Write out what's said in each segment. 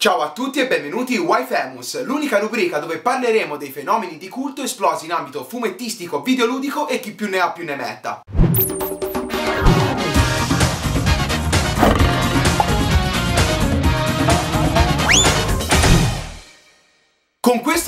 Ciao a tutti e benvenuti in Why Famous, l'unica rubrica dove parleremo dei fenomeni di culto esplosi in ambito fumettistico, videoludico e chi più ne ha più ne metta.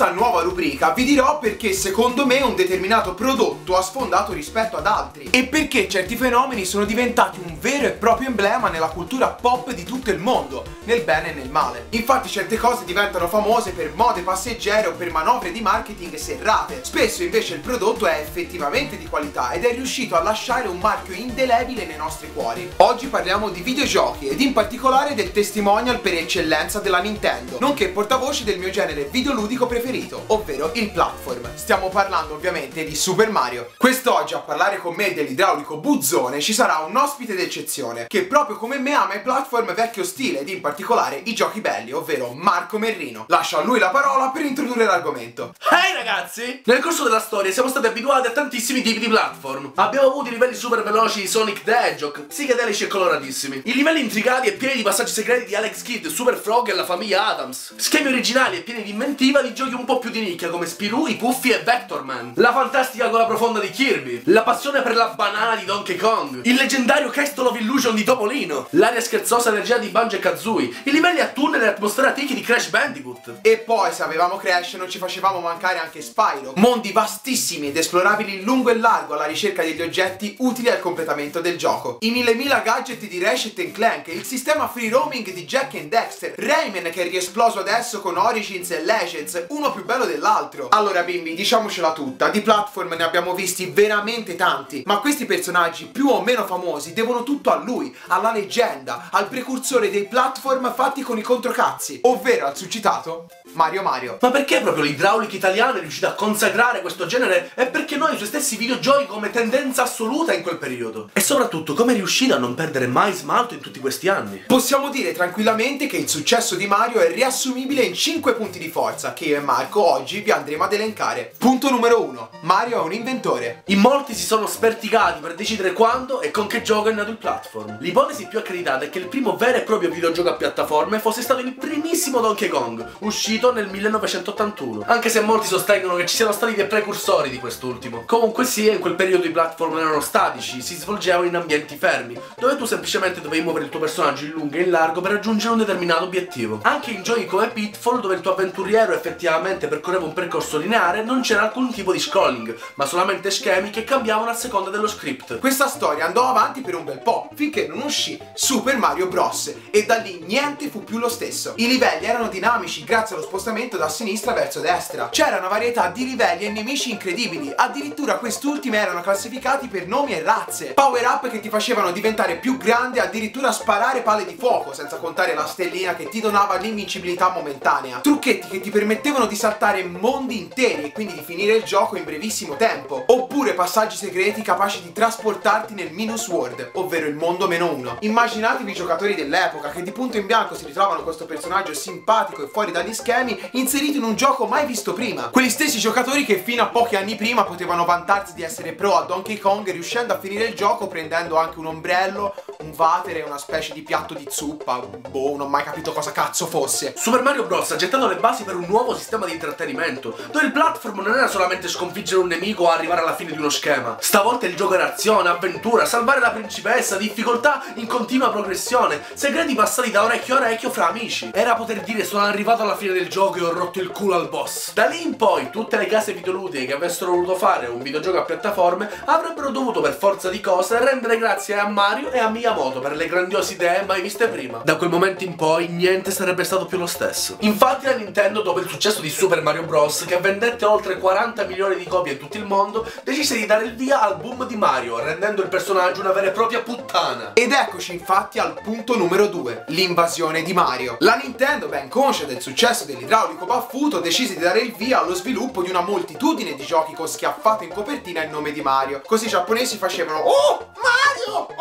Questa nuova rubrica vi dirò perché secondo me un determinato prodotto ha sfondato rispetto ad altri e perché certi fenomeni sono diventati un vero e proprio emblema nella cultura pop di tutto il mondo, nel bene e nel male. Infatti certe cose diventano famose per mode passeggere o per manovre di marketing serrate. Spesso invece il prodotto è effettivamente di qualità ed è riuscito a lasciare un marchio indelebile nei nostri cuori. Oggi parliamo di videogiochi ed in particolare del testimonial per eccellenza della Nintendo, nonché portavoce del mio genere videoludico ludico preferito, ovvero il platform. Stiamo parlando ovviamente di Super Mario. Quest'oggi a parlare con me dell'idraulico buzzone ci sarà un ospite d'eccezione, che proprio come me ama i platform vecchio stile ed in particolare i giochi belli, ovvero Marco Merrino. Lascio a lui la parola per introdurre l'argomento. Ehi hey ragazzi! Nel corso della storia siamo stati abituati a tantissimi tipi di platform. Abbiamo avuto i livelli super veloci di Sonic the Hedgehog, psichedelici e coloratissimi. I livelli intricati e pieni di passaggi segreti di Alex Kidd, Super Frog e la famiglia Adams. Schemi originali e pieni di inventiva di giochi un po' più di nicchia come Spirou, i Puffi e Vectorman, la fantastica gola profonda di Kirby, la passione per la banana di Donkey Kong, il leggendario Castle of Illusion di Topolino, l'aria scherzosa energia di Banjo e Kazooie, i livelli a tunnel e l'atmosfera tiki di Crash Bandicoot. E poi se avevamo Crash non ci facevamo mancare anche Spyro, mondi vastissimi ed esplorabili in lungo e largo alla ricerca degli oggetti utili al completamento del gioco. I mille mila gadget di Ratchet Clank, il sistema free roaming di Jack and Dexter, Rayman che è riesploso adesso con Origins e Legends, uno più bello dell'altro. Allora bimbi, diciamocela tutta, di platform ne abbiamo visti veramente tanti, ma questi personaggi più o meno famosi devono tutto a lui, alla leggenda, al precursore dei platform fatti con i controcazzi, ovvero al suscitato Mario Mario. Ma perché proprio l'idraulica italiana è riuscita a consacrare questo genere e perché noi i suoi stessi videogiochi come tendenza assoluta in quel periodo? E soprattutto come è riuscita a non perdere mai smalto in tutti questi anni? Possiamo dire tranquillamente che il successo di Mario è riassumibile in 5 punti di forza che io e Marco oggi vi andremo ad elencare. Punto numero 1. Mario è un inventore. In molti si sono sperticati per decidere quando e con che gioco è nato il platform. L'ipotesi più accreditata è che il primo vero e proprio videogioco a piattaforme fosse stato il primissimo Donkey Kong, uscito nel 1981 Anche se molti sostengono che ci siano stati dei precursori di quest'ultimo Comunque sia, in quel periodo i platform erano statici, si svolgevano in ambienti fermi Dove tu semplicemente dovevi muovere il tuo personaggio in lungo e in largo per raggiungere un determinato obiettivo Anche in giochi come Pitfall dove il tuo avventuriero effettivamente percorreva un percorso lineare Non c'era alcun tipo di scrolling, ma solamente schemi che cambiavano a seconda dello script Questa storia andò avanti per un bel po', finché non uscì Super Mario Bros. E da lì niente fu più lo stesso I livelli erano dinamici grazie allo spostamento da sinistra verso destra. C'era una varietà di livelli e nemici incredibili, addirittura quest'ultimi erano classificati per nomi e razze. Power up che ti facevano diventare più grande, addirittura sparare palle di fuoco, senza contare la stellina che ti donava l'invincibilità momentanea. Trucchetti che ti permettevano di saltare mondi interi e quindi di finire il gioco in brevissimo tempo. Oppure passaggi segreti capaci di trasportarti nel Minus World, ovvero il mondo meno uno. Immaginatevi i giocatori dell'epoca che di punto in bianco si ritrovano questo personaggio simpatico e fuori dagli schemi inseriti in un gioco mai visto prima. Quegli stessi giocatori che fino a pochi anni prima potevano vantarsi di essere pro a Donkey Kong riuscendo a finire il gioco prendendo anche un ombrello, un vatere una specie di piatto di zuppa. Boh, non ho mai capito cosa cazzo fosse. Super Mario Bros. ha gettato le basi per un nuovo sistema di intrattenimento, dove il platform non era solamente sconfiggere un nemico o arrivare alla fine di uno schema. Stavolta il gioco era azione, avventura, salvare la principessa, difficoltà in continua progressione, segreti passati da orecchio a orecchio fra amici. Era poter dire sono arrivato alla fine del gioco e ho rotto il culo al boss. Da lì in poi tutte le case videoludiche che avessero voluto fare un videogioco a piattaforme avrebbero dovuto per forza di cose rendere grazie a Mario e a Miyamoto per le grandiose idee mai viste prima. Da quel momento in poi niente sarebbe stato più lo stesso. Infatti la Nintendo dopo il successo di Super Mario Bros. che vendette oltre 40 milioni di copie in tutto il mondo decise di dare il via al boom di Mario rendendo il personaggio una vera e propria puttana. Ed eccoci infatti al punto numero 2, l'invasione di Mario. La Nintendo ben conscia del successo del l'idraulico baffuto decise di dare il via allo sviluppo di una moltitudine di giochi con schiaffato in copertina il nome di Mario. Così i giapponesi facevano Oh! Mario!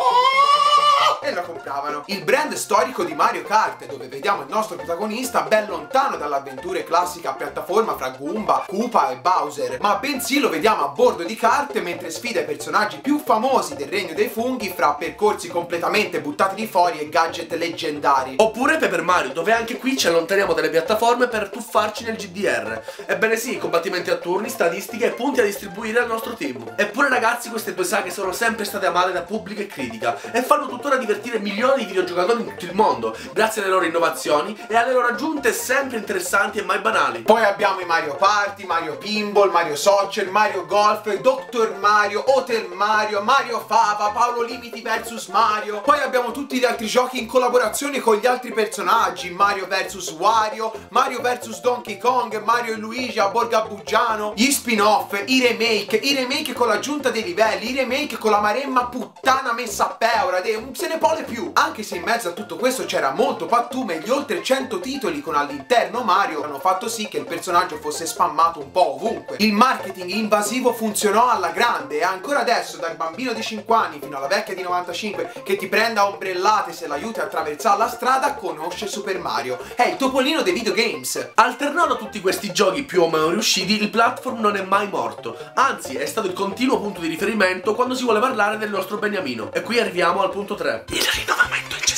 Sembravano. Il brand storico di Mario Kart, dove vediamo il nostro protagonista ben lontano dall'avventura classica piattaforma fra Goomba, Koopa e Bowser, ma bensì lo vediamo a bordo di carte mentre sfida i personaggi più famosi del regno dei funghi fra percorsi completamente buttati di fuori e gadget leggendari. Oppure Paper Mario, dove anche qui ci allontaniamo dalle piattaforme per tuffarci nel GDR. Ebbene sì, combattimenti a turni, statistiche e punti da distribuire al nostro team. Eppure ragazzi, queste due saghe sono sempre state amate da pubblico e critica e fanno tuttora divertire milioni di videogiocatori in tutto il mondo, grazie alle loro innovazioni e alle loro aggiunte sempre interessanti e mai banali. Poi abbiamo i Mario Party, Mario Pinball, Mario Soccer, Mario Golf, Dr. Mario, Hotel Mario, Mario Fava, Paolo Limiti vs Mario. Poi abbiamo tutti gli altri giochi in collaborazione con gli altri personaggi, Mario vs Wario, Mario vs Donkey Kong, Mario e Luigi a Borga Buggiano, gli spin-off, i remake, i remake con l'aggiunta dei livelli, i remake con la maremma puttana messa a peora, se ne pone più. Anche se in mezzo a tutto questo c'era molto pattume, gli oltre 100 titoli con all'interno Mario hanno fatto sì che il personaggio fosse spammato un po' ovunque. Il marketing invasivo funzionò alla grande e ancora adesso dal bambino di 5 anni fino alla vecchia di 95 che ti prenda ombrellate se l'aiuti a attraversare la strada conosce Super Mario. È il topolino dei videogames. Alternando tutti questi giochi più o meno riusciti, il platform non è mai morto. Anzi, è stato il continuo punto di riferimento quando si vuole parlare del nostro Beniamino. E qui arriviamo al punto 3. Il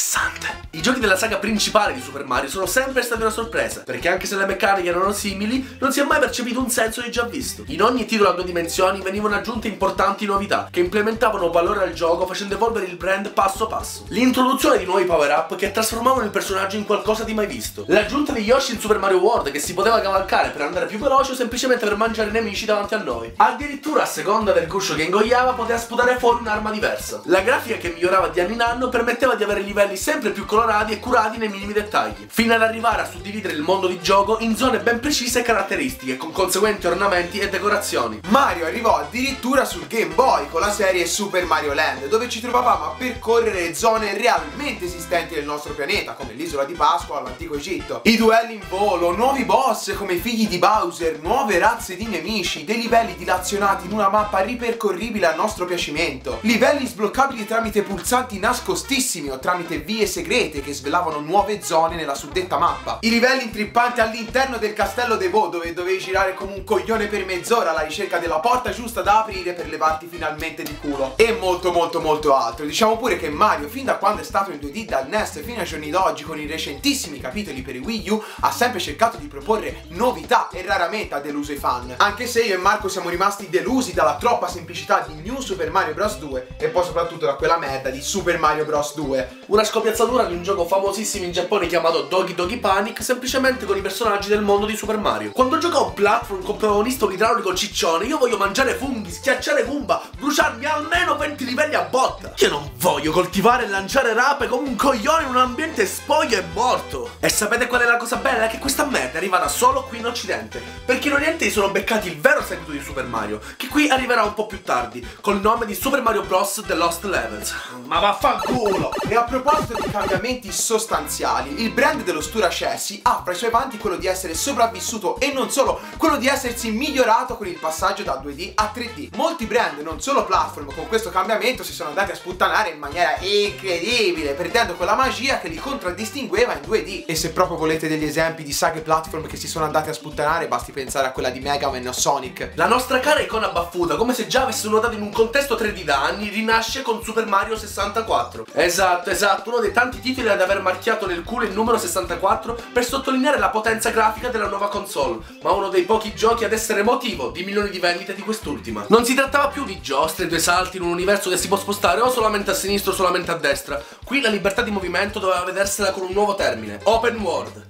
さんって。I giochi della saga principale di Super Mario sono sempre stati una sorpresa, perché anche se le meccaniche erano simili, non si è mai percepito un senso di già visto. In ogni titolo a due dimensioni venivano aggiunte importanti novità, che implementavano valore al gioco facendo evolvere il brand passo passo. L'introduzione di nuovi power-up che trasformavano il personaggio in qualcosa di mai visto. L'aggiunta di Yoshi in Super Mario World che si poteva cavalcare per andare più veloce o semplicemente per mangiare i nemici davanti a noi. Addirittura a seconda del guscio che ingoiava poteva sputare fuori un'arma diversa. La grafica che migliorava di anno in anno permetteva di avere livelli sempre più colorati e curati nei minimi dettagli, fino ad arrivare a suddividere il mondo di gioco in zone ben precise e caratteristiche, con conseguenti ornamenti e decorazioni. Mario arrivò addirittura sul Game Boy con la serie Super Mario Land, dove ci trovavamo a percorrere zone realmente esistenti nel nostro pianeta, come l'isola di Pasqua all'antico Egitto. I duelli in volo, nuovi boss come i figli di Bowser, nuove razze di nemici, dei livelli dilazionati in una mappa ripercorribile a nostro piacimento, livelli sbloccabili tramite pulsanti nascostissimi o tramite vie segrete che svelavano nuove zone nella suddetta mappa. I livelli intrippanti all'interno del castello De Bo dove dovevi girare come un coglione per mezz'ora alla ricerca della porta giusta da aprire per levarti finalmente di culo. E molto molto molto altro. Diciamo pure che Mario fin da quando è stato in 2D dal NES fino ai giorni d'oggi con i recentissimi capitoli per i Wii U ha sempre cercato di proporre novità e raramente ha deluso i fan. Anche se io e Marco siamo rimasti delusi dalla troppa semplicità di New Super Mario Bros 2 e poi soprattutto da quella merda di Super Mario Bros 2. Una scopiazzatura di un gioco famosissimo in Giappone chiamato Dogi Dogi Panic semplicemente con i personaggi del mondo di Super Mario. Quando gioco a un platform con protagonista un idraulico ciccione, io voglio mangiare funghi, schiacciare Goomba, bruciarmi almeno 20 livelli a botta. Io non voglio coltivare e lanciare rape come un coglione in un ambiente spoglio e morto. E sapete qual è la cosa bella? Che questa merda è arrivata solo qui in occidente. Perché in oriente sono beccati il vero seguito di Super Mario, che qui arriverà un po' più tardi, col nome di Super Mario Bros. The Lost Levels. Ma vaffanculo! E a proposito di cambiamenti sostanziali, il brand dello Stura Chassis ha fra i suoi vanti quello di essere sopravvissuto e non solo, quello di essersi migliorato con il passaggio da 2D a 3D. Molti brand, non solo platform, con questo cambiamento si sono andati a sputtanare in maniera incredibile, perdendo quella magia che li contraddistingueva in 2D. E se proprio volete degli esempi di saghe platform che si sono andate a sputtanare, basti pensare a quella di Mega Man o Sonic. La nostra cara icona baffuta, come se già avesse nuotato in un contesto 3D da anni, rinasce con Super Mario 64. Esatto, esatto, uno dei tanti titoli ad aver marchiato nel culo il numero 64 per sottolineare la potenza grafica della nuova console, ma uno dei pochi giochi ad essere motivo di milioni di vendite di quest'ultima. Non si trattava più di giostre, due salti in un universo che si può spostare o solamente a sinistra o solamente a destra. Qui la libertà di movimento doveva vedersela con un nuovo termine, open world.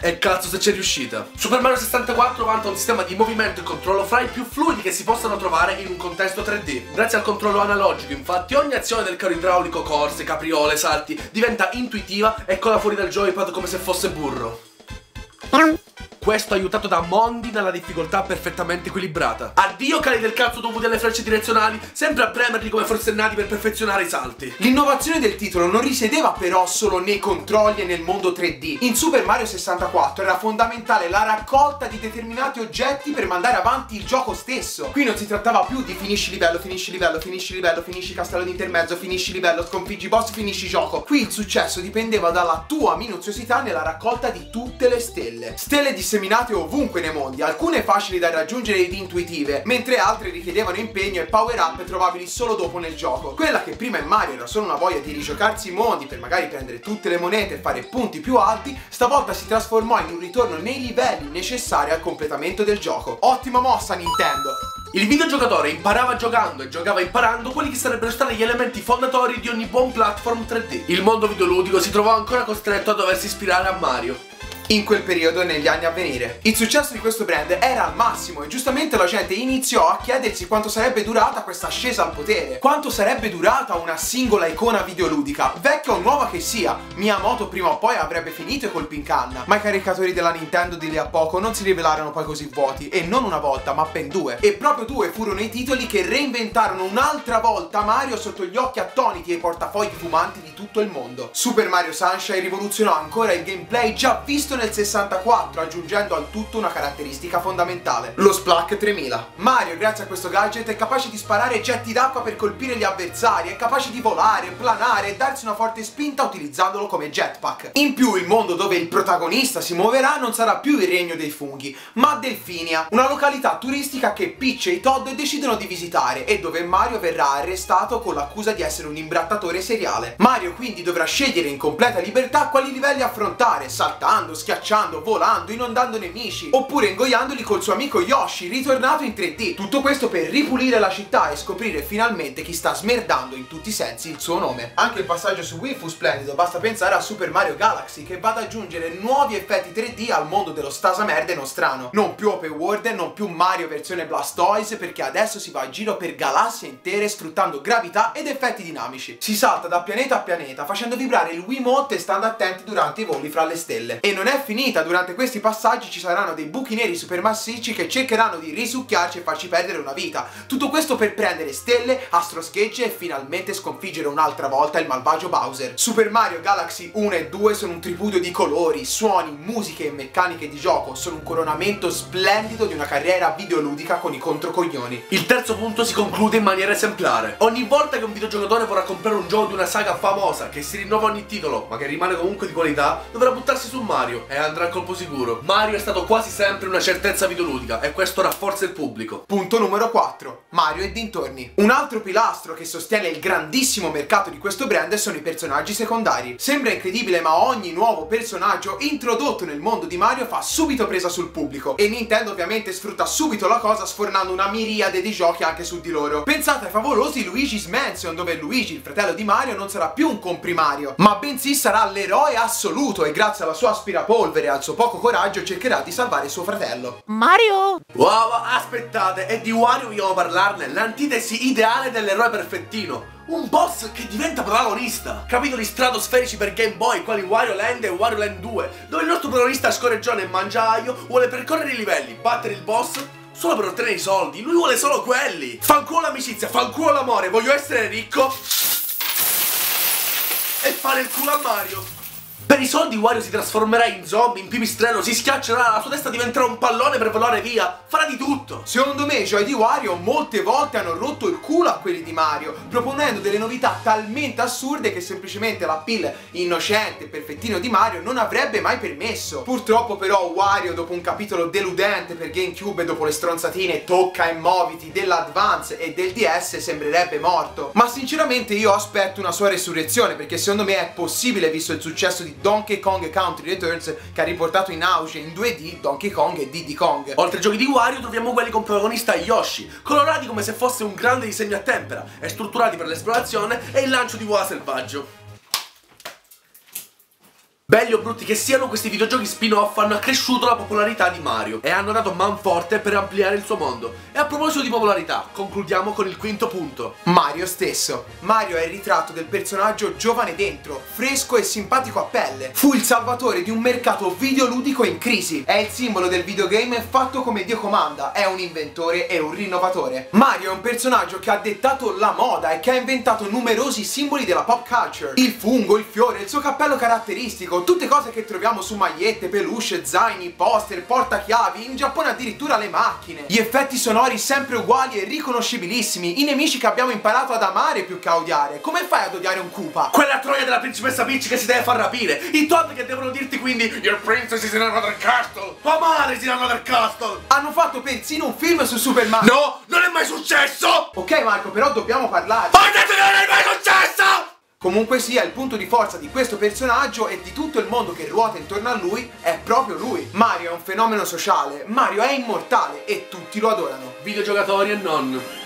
E cazzo se c'è riuscita. Super Mario 64 vanta un sistema di movimento e controllo fra i più fluidi che si possano trovare in un contesto 3D. Grazie al controllo analogico, infatti, ogni azione del carro idraulico, corse, capriole, salti, diventa intuitiva e cola fuori dal joypad come se fosse burro. Questo aiutato da mondi dalla difficoltà perfettamente equilibrata. Addio cali del cazzo dovuti alle frecce direzionali, sempre a premerli come forsennati per perfezionare i salti. L'innovazione del titolo non risiedeva però solo nei controlli e nel mondo 3D. In Super Mario 64 era fondamentale la raccolta di determinati oggetti per mandare avanti il gioco stesso. Qui non si trattava più di finisci livello, finisci livello, finisci livello, finisci castello di intermezzo, finisci livello, sconfiggi boss, finisci gioco. Qui il successo dipendeva dalla tua minuziosità nella raccolta di tutte le stelle. Stelle disseminate ovunque nei mondi, alcune facili da raggiungere ed intuitive, mentre altre richiedevano impegno e power up trovabili solo dopo nel gioco. Quella che prima in Mario era solo una voglia di rigiocarsi i mondi per magari prendere tutte le monete e fare punti più alti, stavolta si trasformò in un ritorno nei livelli necessari al completamento del gioco. Ottima mossa Nintendo! Il videogiocatore imparava giocando e giocava imparando quelli che sarebbero stati gli elementi fondatori di ogni buon platform 3D. Il mondo videoludico si trovò ancora costretto a doversi ispirare a Mario in quel periodo e negli anni a venire. Il successo di questo brand era al massimo e giustamente la gente iniziò a chiedersi quanto sarebbe durata questa ascesa al potere, quanto sarebbe durata una singola icona videoludica, vecchia o nuova che sia. Miyamoto prima o poi avrebbe finito i colpi in canna, ma i caricatori della Nintendo di lì a poco non si rivelarono poi così vuoti e non una volta ma ben due. E proprio due furono i titoli che reinventarono un'altra volta Mario sotto gli occhi attoniti e i portafogli fumanti di tutto il mondo. Super Mario Sunshine rivoluzionò ancora il gameplay già visto nel 64 aggiungendo al tutto una caratteristica fondamentale, lo Splack 3000. Mario grazie a questo gadget è capace di sparare getti d'acqua per colpire gli avversari, è capace di volare, planare e darsi una forte spinta utilizzandolo come jetpack. In più il mondo dove il protagonista si muoverà non sarà più il regno dei funghi, ma Delfinia, una località turistica che Peach e i Todd decidono di visitare e dove Mario verrà arrestato con l'accusa di essere un imbrattatore seriale. Mario quindi dovrà scegliere in completa libertà quali livelli affrontare, saltando, schiacciando schiacciando, volando, inondando nemici, oppure ingoiandoli col suo amico Yoshi, ritornato in 3D. Tutto questo per ripulire la città e scoprire finalmente chi sta smerdando in tutti i sensi il suo nome. Anche il passaggio su Wii fu splendido, basta pensare a Super Mario Galaxy che va ad aggiungere nuovi effetti 3D al mondo dello stasamerde nostrano. Non più open world, non più Mario versione Blastoise, perché adesso si va a giro per galassie intere sfruttando gravità ed effetti dinamici. Si salta da pianeta a pianeta facendo vibrare il Wiimote e stando attenti durante i voli fra le stelle. E non è finita, durante questi passaggi ci saranno dei buchi neri supermassicci che cercheranno di risucchiarci e farci perdere una vita. Tutto questo per prendere stelle, astroschegge e finalmente sconfiggere un'altra volta il malvagio Bowser. Super Mario Galaxy 1 e 2 sono un tributo di colori, suoni, musiche e meccaniche di gioco, sono un coronamento splendido di una carriera videoludica con i controcoglioni. Il terzo punto si conclude in maniera esemplare. Ogni volta che un videogiocatore vorrà comprare un gioco di una saga famosa, che si rinnova ogni titolo, ma che rimane comunque di qualità, dovrà buttarsi su Mario e andrà a colpo sicuro. Mario è stato quasi sempre una certezza videoludica e questo rafforza il pubblico. Punto numero 4. Mario e dintorni. Un altro pilastro che sostiene il grandissimo mercato di questo brand sono i personaggi secondari. Sembra incredibile ma ogni nuovo personaggio introdotto nel mondo di Mario fa subito presa sul pubblico e Nintendo ovviamente sfrutta subito la cosa sfornando una miriade di giochi anche su di loro. Pensate ai favolosi Luigi's Mansion dove Luigi, il fratello di Mario, non sarà più un comprimario ma bensì sarà l'eroe assoluto e grazie alla sua aspirapolvere e al suo poco coraggio cercherà di salvare suo fratello. Mario! Wow, aspettate, è di Wario vogliamo parlarne, l'antitesi ideale dell'eroe perfettino. Un boss che diventa protagonista! Capitoli stratosferici per Game Boy, quali Wario Land e Wario Land 2, dove il nostro protagonista scorreggione e mangiaio vuole percorrere i livelli, battere il boss solo per ottenere i soldi. Lui vuole solo quelli. Fanculo l'amicizia, fanculo l'amore, voglio essere ricco e fare il culo a Mario. Per i soldi Wario si trasformerà in zombie, in pipistrello, si schiaccerà, la sua testa diventerà un pallone per volare via, farà di tutto. Secondo me i giochi di Wario molte volte hanno rotto il culo a quelli di Mario, proponendo delle novità talmente assurde che semplicemente la pill innocente e perfettino di Mario non avrebbe mai permesso. Purtroppo però Wario dopo un capitolo deludente per GameCube e dopo le stronzatine tocca e muoviti dell'Advance e del DS sembrerebbe morto. Ma sinceramente io aspetto una sua resurrezione perché secondo me è possibile visto il successo di Donkey Kong Country Returns che ha riportato in auge in 2D Donkey Kong e Diddy Kong. Oltre ai giochi di Wario troviamo quelli con protagonista Yoshi, colorati come se fosse un grande disegno a tempera e strutturati per l'esplorazione e il lancio di uova selvaggio. Belli o brutti che siano, questi videogiochi spin-off hanno accresciuto la popolarità di Mario e hanno dato manforte per ampliare il suo mondo. E a proposito di popolarità, concludiamo con il quinto punto. Mario stesso. Mario è il ritratto del personaggio giovane dentro, fresco e simpatico a pelle. Fu il salvatore di un mercato videoludico in crisi. È il simbolo del videogame fatto come Dio comanda. È un inventore e un rinnovatore. Mario è un personaggio che ha dettato la moda e che ha inventato numerosi simboli della pop culture. Il fungo, il fiore, il suo cappello caratteristico, tutte cose che troviamo su magliette, peluche, zaini, poster, portachiavi, in Giappone addirittura le macchine. Gli effetti sonori sempre uguali e riconoscibilissimi, i nemici che abbiamo imparato ad amare più che a odiare. Come fai ad odiare un Koopa? Quella troia della principessa Peach che si deve far rapire, i Todd che devono dirti quindi Your princess is in another castle, tua madre is in another castle. Hanno fatto persino un film su Super Mario. No, non è mai successo! Ok Marco, però dobbiamo parlare. Che non è mai successo! Comunque sia, il punto di forza di questo personaggio e di tutto il mondo che ruota intorno a lui è proprio lui. Mario è un fenomeno sociale, Mario è immortale e tutti lo adorano. Videogiocatori e non.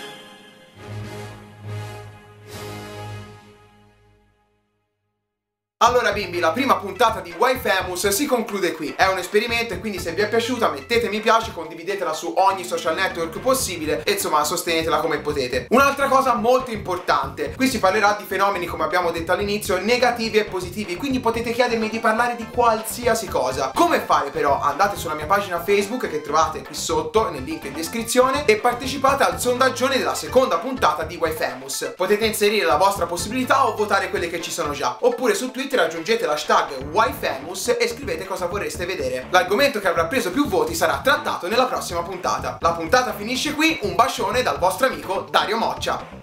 Allora bimbi, la prima puntata di Why Famous si conclude qui. È un esperimento e quindi se vi è piaciuta mettete mi piace, condividetela su ogni social network possibile e insomma sostenetela come potete. Un'altra cosa molto importante, qui si parlerà di fenomeni come abbiamo detto all'inizio negativi e positivi, quindi potete chiedermi di parlare di qualsiasi cosa. Come fare però? Andate sulla mia pagina Facebook che trovate qui sotto nel link in descrizione e partecipate al sondaggione della seconda puntata di Why Famous. Potete inserire la vostra possibilità o votare quelle che ci sono già, oppure su Twitter Twitter aggiungete l'hashtag WhyFamous e scrivete cosa vorreste vedere. L'argomento che avrà preso più voti sarà trattato nella prossima puntata. La puntata finisce qui, un bacione dal vostro amico Dario Moccia.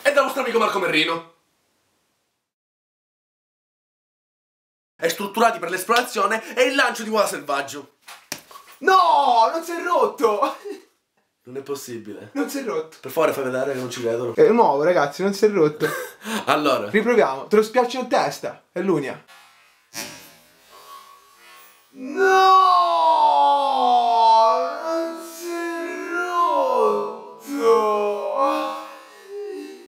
E dal vostro amico Marco Merrino. È strutturati per l'esplorazione e il lancio di uova selvaggio. No, non si è rotto! Non è possibile. Non si è rotto. Per favore fai vedere che non ci vedono. È nuovo ragazzi, non si è rotto. allora. Riproviamo. Te lo spiaccio in testa. È l'unia. No!